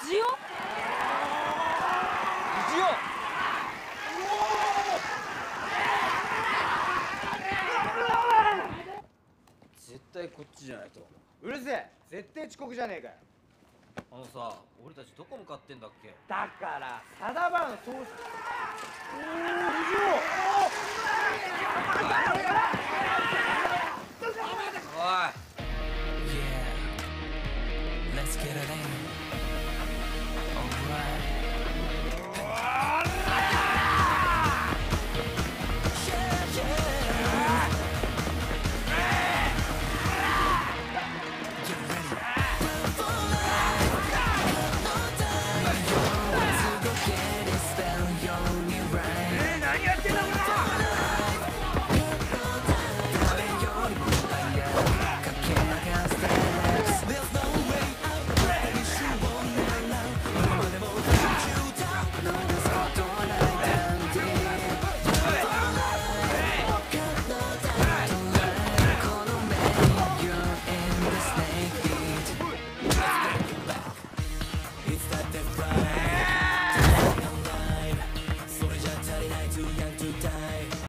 藤尾藤尾絶対こっちじゃないと。思ううるせえ。絶対遅刻じゃねえかよ。あのさ俺たちどこ向かってんだっけ？だからサダバン総司おい。Yeah, let's get it in. Bye.